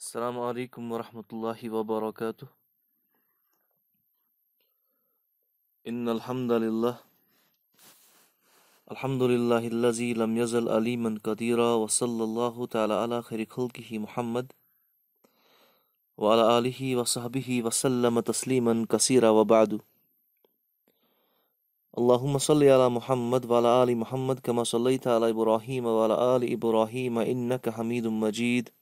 السلام عليكم ورحمة الله وبركاته. إن الحمد لله الحمد لله الذي لم يزل أليما قديرا وصلى الله تعالى على خير خلقه محمد وعلى آله وصحبه وسلم تسليما كثيرا وبعد. اللهم صل على محمد وعلى آل محمد كما صليت على إبراهيم وعلى آل إبراهيم إنك حميد مجيد.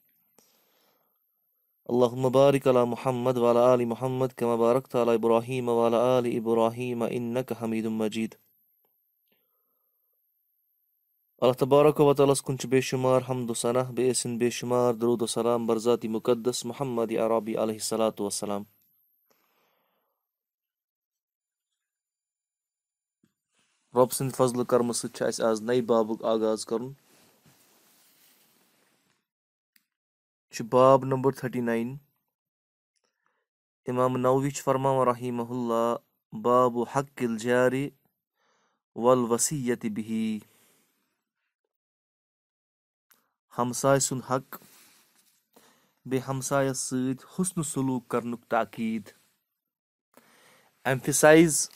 اللهم بارك على محمد وعلى آل محمد كما باركت على إبراهيم وعلى آل إبراهيم إنك حميد مجيد. اللہ تبارک و تعالیٰ کن بے شمار حمد و ثناء، بے سن بے شمار درود و سلام برذاتی مقدس محمد عربی علیہ الصلاۃ والسلام. رۄب سٕنٛدِ فضلہٕ کرمہٕ سۭتۍ چھُ اَسہِ آز نَیہِ بابُک آغاز کَرُن چھُ باب نمبر تھٔٹی ناین۔ اِمام نووی چھُ فرماوان رحیٖمہ اللہ بابُ حقِل جارِ ول وسیٖت بِہی ہمساے سُنٛد حق بیٚیہِ ہمسایَس سۭتۍ حُسنہٕ سلوٗک کرنُک تاکیٖد۔ ایمفِسایز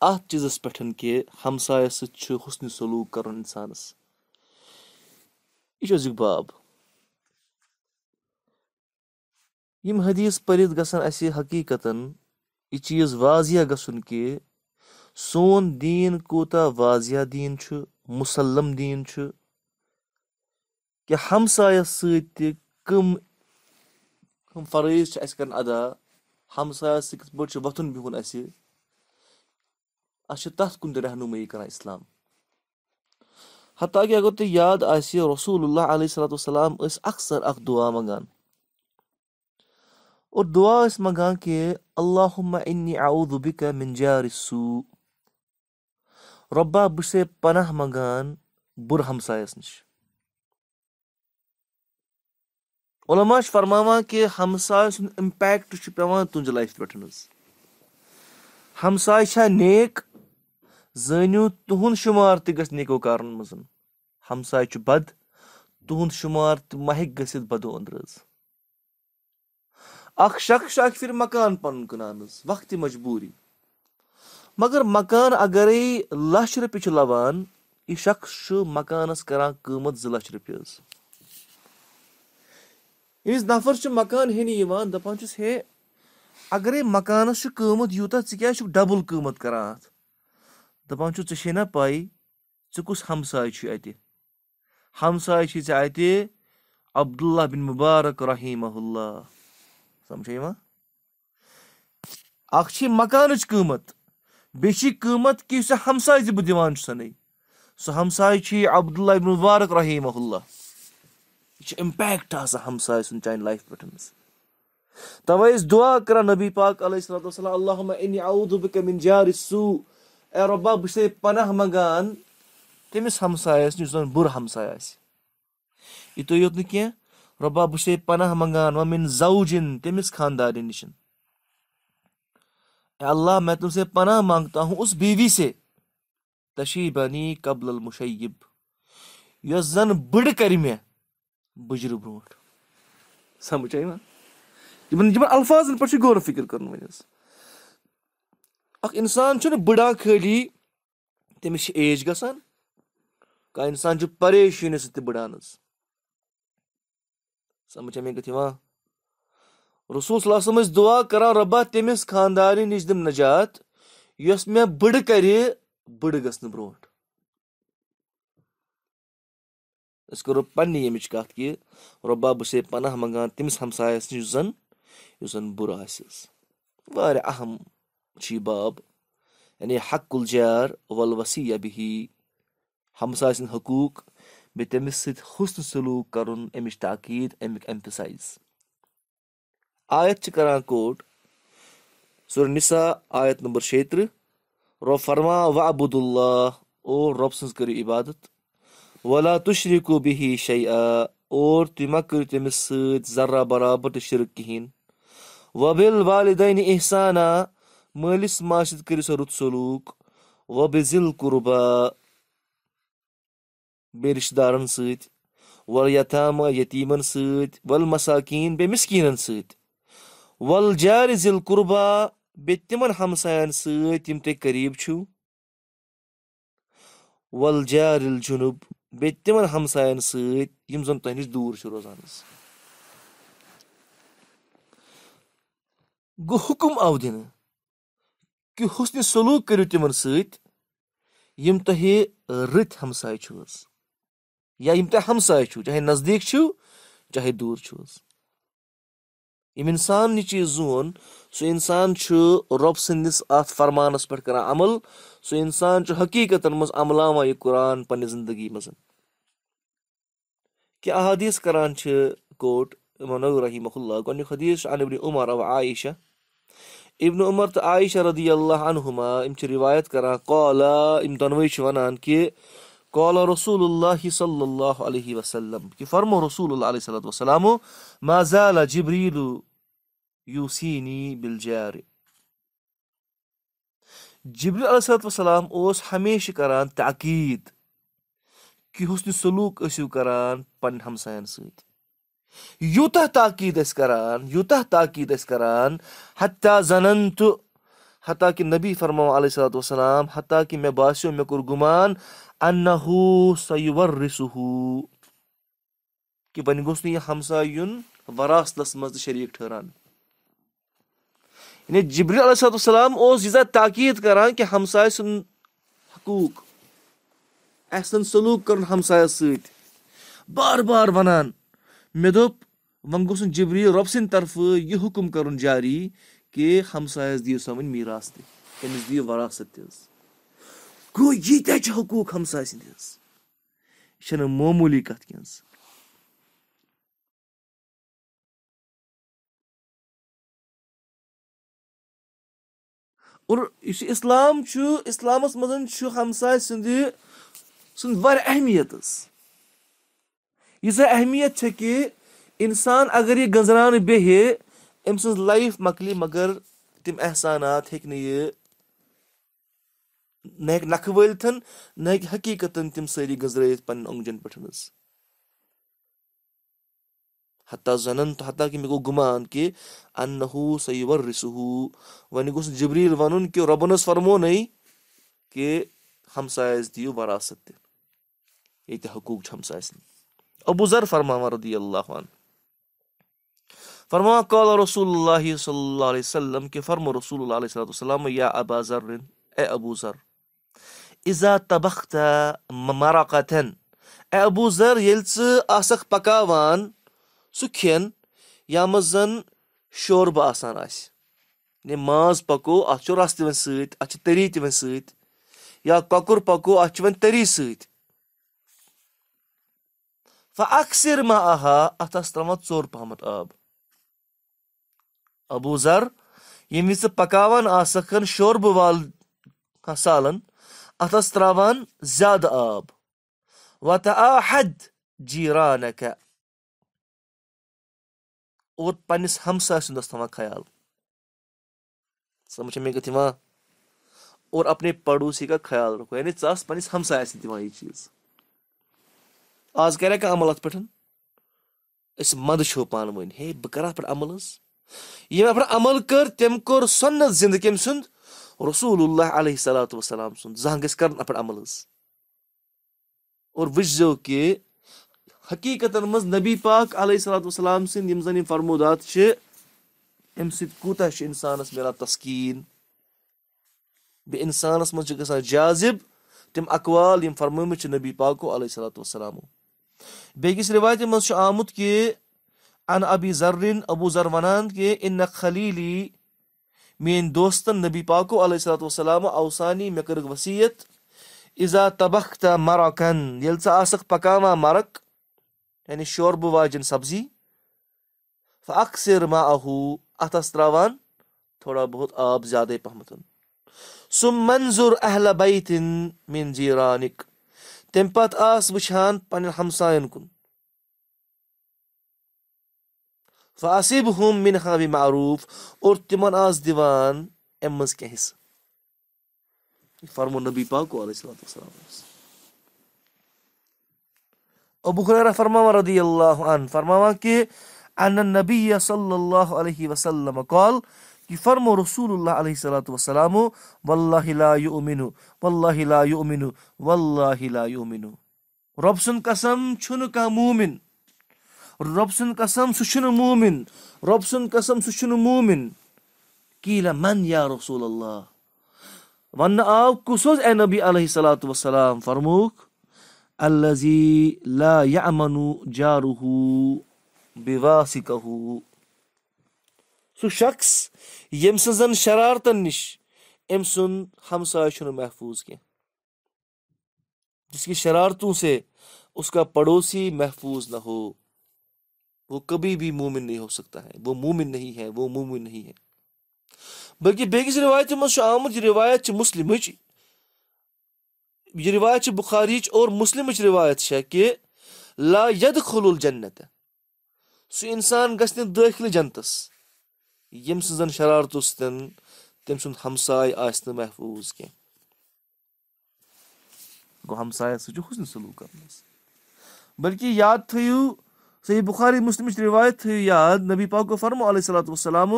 اَتھ چیٖزَس پٮ۪ٹھ کہِ ہمسایَس سۭتۍ چھُ حُسنہِ سلوٗک کَرُن اِنسانَس۔ یہِ چھُ أزیُک باب۔ یِم حدیٖث پٔرِتھ گژھن اَسہِ حقیٖقتن یہِ چیٖز واضح گژھُن کہِ سون دیٖن کوٗتاہ واضح دیٖن چھُ، مُسلم دیٖن چھُ، کہِ ہمسایَس سۭتۍ تہِ کٕم کٕم فرٲیض چھِ اَسہِ کَرٕنۍ اَدا ہمسایَس سۭتۍ کِتھ پٲٹھۍ چھُ وۄتھُن بِہُن اَسہِ اَسہِ چھُ تَتھ کُن تہِ رہنُمٲیی اِسلام۔ اگر تۄہہِ یاد آسہِ، رسوٗل اللہ علیہ صلاتُ وسلام ٲسۍ اکثر اکھ دُعا منٛگان۔ اور دُعا ٲسۍ منٛگان کہِ اللہُ انی اعوٗدُبِکا مِنجارِ سوٗ رۄبا بہٕ چھُسے پناہ منٛگان بُرٕ ہمسایَس نِش۔ علما چھِ فرماوان کہِ ہمساے سُنٛد اِمپیکٹ چھُ پیٚوان تُہنٛزِ لایفہِ پٮ۪ٹھ حظ ہمساے چھا نیک زٲنِو تُہُنٛد شُمار تہِ گژھِ نیکو کارَن منٛز ہمساے چھُ بد تُہُنٛد شُمار تہِ مہ ہیٚکہِ گٔژھِتھ بدو أنٛدرٕ حظ اکھ شخص چھُ اکہِ پھِرِ مکان پَنُن کٕنان حظ وقتہِ مجبوٗری۔ مگر مکان اگرے لچھ رۄپیہِ چھُ لَوان یہِ شخص چھُ مکانس کران قۭمَتھ زٕ لچھ رۄپیہِ حظ ییٚمِس یعنی نفر چھُ مکان ہیٚنہِ یِوان دَپان چھُس ہے اگرے مکانس چھُ قۭمَتھ یوٗتاہ ژٕ کیازِ چھُکھ ڈبٕل قۭمَتھ کران اَتھ دَپان چھُ ژےٚ چھے نہ پَے ژٕ کُس ہمساے چھُے اَتہِ ہمساے چھُے ژےٚ اَتہِ عبداللہ بِن مُبارک رحیٖمہ اللہ۔ سَمجے یِوان اکھ چھِ مکانٕچ قۭمَتھ بیٚیہِ چھِ قۭمَتھ کہِ یُس ژےٚ ہمساے زِ بہٕ دِوان چھُسَنٕے سُہ ہمساے چھُے عبداللہ بِن مُبارک رحیٖمہ اللہ یہِ چھُ اِمپیکٹ آسان ہمساے سُنٛد چانہِ لایفہِ پٮ۪ٹھ حظ تَوے ٲسۍ دُعا نبی پاک علیہ صلاتُ وسلام اللہُ انی اعوٗدُبِکا مِن جارِ سوٗ اے رۄبا بہٕ چھُسے پناہ منٛگان تٔمِس ہمسایَس نِش یُس زَن بُرٕ ہمساے آسہِ یِتُے یوت نہٕ کینٛہہ رۄبا بہٕ چھُسے پناہ منٛگان وَمِن زوجِن تٔمِس خاندارِ نِش اے اللہ، میں تُم سے پناہ منٛگتا ہوں اُس بیوی سے۔ تشی بنی قبل المشیب۔ یۄس زَن بٕڑٕ کَرِ مےٚ بٕجرٕ برونٛٹھ سَمٕجھ آے یِوان یِمن یِمن الفاظن پٮ۪ٹھ چھُ غورٕ فِکر کَرُن وۄنۍ حظ اکھ اِنسان چھُنہٕ بٕڑان خٲلی تٔمِس چھِ ایج گژھان کانٛہہ اِنسان چھُ پریشٲنی سۭتۍ تہِ بٕڑان حظ سَمٕجھ مےٚ کَتھ یِوان رسوٗل صلی ٲسۍ دُعا کران رۄبا تٔمِس خاندارِ نِش دِم نجات یۄس مےٚ بٕڑٕ کرِ بٕڑٕ گژھنہٕ برونٛٹھ أسۍ کرو پننہِ ییٚمِچ کَتھ کہِ رۄبا بہٕ چھُسے پناہ منٛگان تٔمِس ہمسایَس نِش یُس زَن یُس زَن بُرٕ واریاہ اہم چھُ یہِ باب یعنی حق الجار ول وسی ابہی ہمساے سٕنٛدۍ حقوٗق بیٚیہِ تٔمِس سۭتۍ حُسنہٕ سلوٗک کَرُن اَمِچ تاکیٖد اَمیُک ایٚمفِسایز آیت چھِ کران کوٹ سُر نِسا آیت نمبر شیٚیہِ تٕرٛہ رۄب فرما وبُد اللہ اور رۄب سٕنٛز کٔرِو عبادت۔ ولا تُشرِکو بِہی شے اور تُہۍ مہ کٔرِو تٔمِس سۭتۍ ذرا برابر تہٕ شِرک کِہینۍ وبِل والدینہِ احسانا مٲلِس ماجہِ سۭتۍ کٔرِو سا رُت سلوٗک۔ وبِ ضِل قُربا بیٚیہِ رِشتہٕ دارن سۭتۍ ول یتامہ یتیمن سۭتۍ ول مساکیٖن بیٚیہِ مِسکیٖنن سۭتۍ ول جارِ ذِل قُربا بیٚیہِ تِمن ہمساین سۭتۍ یِم تۄہہِ قریٖب چھِو ول جارِل جُنوب بیٚیہِ تِمن ہمساین سۭتۍ یِم زن تۄہہِ نِش دوٗر چھِ روزان حظ گوٚو حُکُم آو دِنہٕ کہِ حُسنہِ سلوٗک کٔرِو تِمن سۭتۍ یِم تۄہہِ رٕتۍ ہمساے چھِو حظ یا یِم تۄہہِ ہمساے چھِو، چاہے نزدیٖک چھِو، چاہے دوٗر چھُو حظ۔ اِنسان یہِ چیٖز زون، سُہ اِنسان چھُ رۄب سٕنٛدِس اَتھ فرمانَس پؠٹھ کران عمل، سُہ اِنسان چھُ حقیٖقتن منٛز عملاوان یہِ قۄران پنٕنہِ زندگی منٛز۔ کہِ احادیٖث کران چھِ کوٹ مو رحیٖم اللہ، گۄڈنیُک حدیٖث چھُ انبرِ عمر او عایشہ اِبنہِ عمر تہٕ عایشہ ردی اللہ انہُما یِم چھِ رِوایت کران، قالا، یِم دۄنوَے چھِ وَنان کہِ قالا رسول اللہ صلی اللہ علیہ وسلم، کہِ فرمو رسول اللہ علیہ صلات وسلامو مازالا جبریٖلو یوٗسیٖنی بِلجارِ جبری علیہ صلات وسلام اوس ہمیشہٕ کران تقیٖد کہِ حُسنہِ سلوٗک ٲسِو کران پنٕنٮ۪ن ہمساین سۭتۍ۔ یوٗتاہ تاکیٖد ٲسۍ کران، یوٗتاہ تاکیٖد ٲسۍ کران، حتیٰ زنن تہٕ حتٰ نبی فرما علیہ صلاتُ وسلام حتٰ کہِ مےٚ باسیٚو مےٚ کوٚر انہ ہوٗ سیور رِسہٕ ہوٗ کہِ وۄنۍ گوٚژھ نہٕ یہِ ہمساے یُن وراثتس منٛز تہِ شریٖک ٹھٔہران یعنی جبری علیہ صلاتُ وسلام اوس ییٖژاہ تاکیٖد کران کہِ ہمساے سُنٛد حقوٗق اَسہِ سُنٛد سلوٗک کرُن ہمسایس سۭتۍ. بار بار وَنان، مےٚ دوٚپ وۄنۍ گوٚژھ نہٕ جبری رۄبہٕ سٕنٛدِ طرفہٕ یہِ حُکُم کرُن جاری کہِ ہمسایس دِیِو سا وۄنۍ میٖراث تہِ یعنی أمِس دِیِو وراثت تہِ حظ۔ گوٚو ییٖتیٛاہ چھِ حقوٗق ہمساے سٕنٛدِ حظ یہِ چھنہٕ معموٗلی کتھ کینٛہہ حظ اور یُس یہِ اِسلام چھُ اِسلامس منٛز چھُ ہمساے سٕنٛدِ سٕنٛز واریاہ اہمیت حظ ییٖژاہ اہمیت چھےٚ کہِ اِنسان اگر یہِ گٔنٛزراونہٕ بیٚہہِ أمۍ سٕنٛز لایف مۄکلہِ مگر تِم احسانات ہیٚکہِ نہٕ یہِ نہ ہیٚکہِ نکھٕ وٲلِتھ نہ ہیٚکہِ حقیٖقتن تِم سٲری گٔنٛزرٲیِتھ پنٕنٮ۪ن اوٚنٛگجن پٮ۪ٹھ حظ حتٰ زنن تہٕ کہِ مےٚ گوٚو گُمان کہِ انہ ہوٗ سیور رِسہٕ وۄنۍ گوٚژھ جبریٖل وَنُن کہِ رۄبن ٲس فرمونٕے کہِ ہمسایس دِیِو وراثت تہِ ییٚتہِ حقوٗق چھِ ہمساے سٕنٛدۍ ابوٗزر فرماوان ردی اللہ عنہ فرما کالا رسول اللہ صلی اللہ علیہ وسلم کہِ فرمو رسول اللہ علیہ صلاتُ وسلام یا ابازر اے ابوٗزر عزا تبختہ مراقن اے ابوٗزر ییٚلہِ ژٕ آسکھ پکاوان سُہ کھٮ۪ن یَتھ منٛز زن شوربہٕ آسان آسہِ یعنی ماز پکو اَتھ چھُ رس تہِ وۄنۍ سۭتۍ اَتھ چھِ تٔری تہِ وۄنۍ سۭتۍ یا کۄکُر پکو اَتھ چھُ وۄنۍ تٔری سۭتۍ اکثر ما آہا اَتھ آسہٕ ترٛاوان ژوٚر پہمتھ آب. ابوٗزر ییٚمہِ وِزِ ژٕ پکاوان آسکھ شوربہٕ وال سالن اَتھ ٲس تراوان زیادٕ آب. وتہ آ حد جیٖرانکھا اور پنٕنِس ہمساے سُنٛد ٲس تھاوان خیال سمجھ مےٚ کتھ یِوان اور اپنے پڑوسی کا خیال رکھو. یعنی ژٕ آس پنٕنِس ہمسایس سۭتۍ دِوان یہِ چیٖز. آز کریا کانٛہہ عمل اتھ پؠٹھ أسۍ منٛدٕ پانہٕ ؤنۍ ہے بہٕ کرٕ اتھ عمل حظ ییٚمۍ اتھ عمل کٔر تٔمۍ کوٚر سۄنت زنٛدٕ کٔمۍ سُنٛد رسوٗل اللہ علیہ صلات وسلام سُنٛد زانٛہہ گژھِ کرُن اتھ عمل اور وٕچھزیو کہِ حقیٖقتن منٛز نبی پاک علیہ صلات وسلام سٕنٛدۍ یِم زن فرمودات چھِ اَمہِ سۭتۍ کوٗتاہ چھُ اِنسانس مِلان تسکیٖن بیٚیہِ اِنسانس منٛز چھِ اقوال یِم فرمٲمٕتۍ چھِ نبی پاکو علیہ صلاتُ وسلامو بیٚیہِ کِس رِوایتہِ منٛز چھُ آمُت ان ابی زررِن ابوٗ ذر وَنان کہِ اِن خلیٖلی میٲنۍ دوستن نبی پاکو علیہ صلاتُ وسلامو اوسانی مےٚ کٔرٕکھ ؤسیٖت عزا تبختہ مرکن ییٚلہِ ژٕ آسکھ پکاوان مرک یعنی شوربہٕ واجٮ۪ن سبزی اکثر ما اہوٗ اتھ ٲس تراوان، تھوڑا بہت آب زیادَے پہمتھ سُہ منظوٗر اہل بیتِن میٲنۍ جیٖرانِک تمہِ پتہٕ آس وٕچھان پنٕنٮ۪ن ہمساین کُن۔ فاصب ہُم مِنہا معروٗف اور تِمن آس دِوان اَمہِ منٛز کینٛہہ حِصہٕ فرمو نبی پاکو علیہ السلام ابو خریرہ فرماوا رضی اللہ عنہ، فرماوا کہ ان النبی صلی اللہ علیہ وسلم قال کہ فرمو رسول اللہ علیہ صلاۃ وسلام واللہ لا یؤمن، واللہ لا یؤمن، واللہ لا یؤمن۔ رب سن قسم، چھن کا مومن۔ رب سن قسم سہ چھن مومن؟ رب سن قسم سہ چھن مومن؟ کیلا، من یا رسول اللہ؟ ون آو کس اے نبی علیہ صلاۃ وسلام فرموک الزی لا یامن جارہ بواسکہ سہ شخص یم سن شرارتن نش، ام سن ہمسائے چھ محفوظ کی جس کی شرارتوں سے اس کا پڑوسی محفوظ نہ ہو۔ وہ کبھی بھی مومن نہیں ہو سکتا ہے۔ وہ مومن نہیں ہے، وہ مومن نہیں ہے۔ بلکہ بیکس روایت مز جی جی۔ یہ روایت مسلم یہ روایت بخاری جی اور مسلم روایت کہ لا ید خل الجنت۔ سہ انسان گھس داخل جنتس۔ یم سن شرارتوں سن تم سند ہمسائے آس محفوظ کی گو ہمسایہ سہ حسن سلوک کرنا بلکہ یاد تھو صحیح بخاری مسلم روایت یاد نبی پاک کو فرمو علیہ السلۃ والسلام،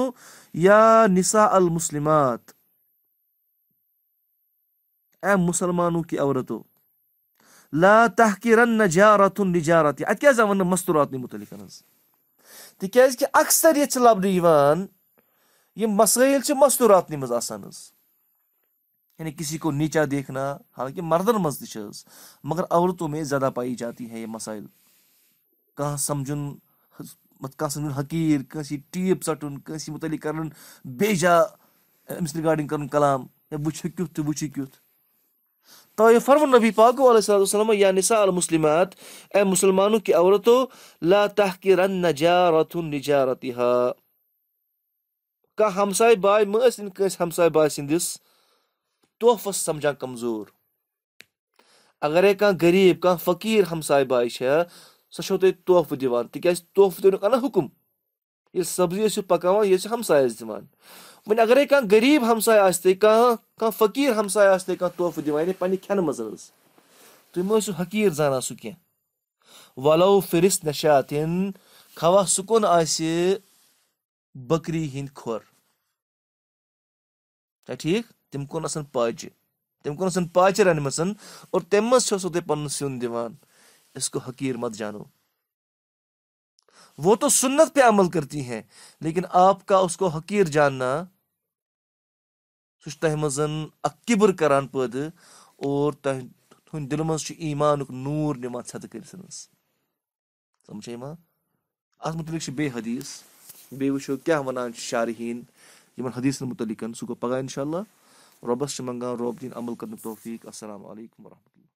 یا نساء المسلمات۔ اے مسلمانوں کی عورتو لا تحقیرن جارت نجارت ات کیا ون مستورات متعلق تکیاز کہ اکثر یہ لبنہ یوان یہ مسائل مستورات مز آسان یعنی کسی کو نیچا دیکھنا، حالانکہ مردن مز تز مگر عورتوں میں زیادہ پائی جاتی ہے یہ مسائل۔ کہاں سمجھن مت کہاں سمجھن حقیر کنسی ٹیپ ژٹن کنسی متعلق کرن بے جا أمس رِگاڈِنٛگ کرن کلام، یا وٕچھِ کیُتھ تہٕ وٕچھِ کیُتھ تو یہ نبی پاک علیہ الصلوۃ والسلام یا نساء المسلمات، اے مسلمانوں کی عورتوں لا تحقرن جارت نجارتها کا ہمسائے باے مہ ٲسِن کٲنٛسہِ ہمسائے باے سٕنٛدِس تحفس سمجھان کمزور۔ اگرے کانٛہہ غریٖب، کانٛہہ فقیٖر ہمساے باے چھےٚ سۄ چھو تۄہہِ تحفہٕ دِوان تِکیازِ تحفہٕ دِنُک اَنا حُکُم. ییٚلہِ سبزی ٲسِو پَکاوان، یہِ ٲسِو ہمسایَس دِوان وۄنۍ اگرے کانٛہہ غریٖب ہمساے آسہِ تۄہہِ کانٛہہ کانٛہہ فقیٖر ہمساے آسہِ تۄہہِ کانٛہہ تحفہٕ دِوان یعنی پنٛنہِ کھٮ۪نہٕ منٛز حظ تُہۍ مہ ٲسِو حقیٖر زانان سُہ کینٛہہ وَلو فِرِس نشاتِن خواہ سُکُن آسہِ بٔکری ہِنٛدۍ کھۄر چھا ٹھیٖک؟ تِم کُن آسَن پاچہِ تِم کُن آسَن پاچہِ رَنِمَژ اور تَمہِ منٛز چھو سو تۄہہِ پَنُن سیُن دِوان اس کو حقیر مت جانو۔ وہ تو سنت پہ عمل کرتی ہیں، لیکن آپ کا اس کو حقیر جاننا سہ تہ اکبر کران پد اور تہ دل مز ایمانک نور نمان ژھتہ کر سمجھے ما ات متعلق بے حدیث، بے وچھو کیا ونان شارحین، یمن حدیث متعلق سہ گو پگہ انشاء اللہ رۄبس چھِ منگان رۄب دِنۍ عمل کرنُک توفیٖق۔ السلام علیکم ورحمۃ اللہ۔